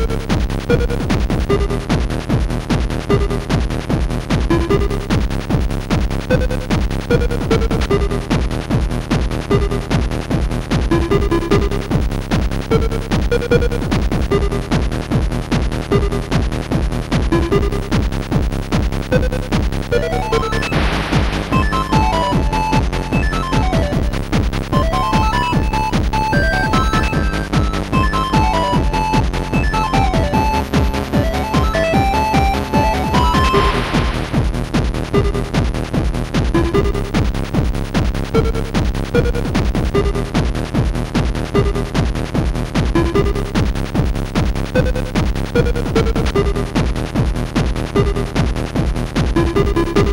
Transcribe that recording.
you Thank you.